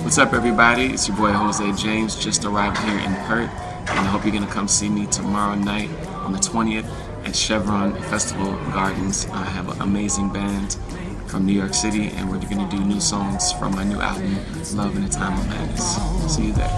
What's up, everybody? It's your boy Jose James, just arrived here in Perth, and I hope you're gonna come see me tomorrow night on the 20th at Chevron Festival Gardens. I have an amazing band from New York City, and we're gonna do new songs from my new album, Love in a Time of Madness. See you there.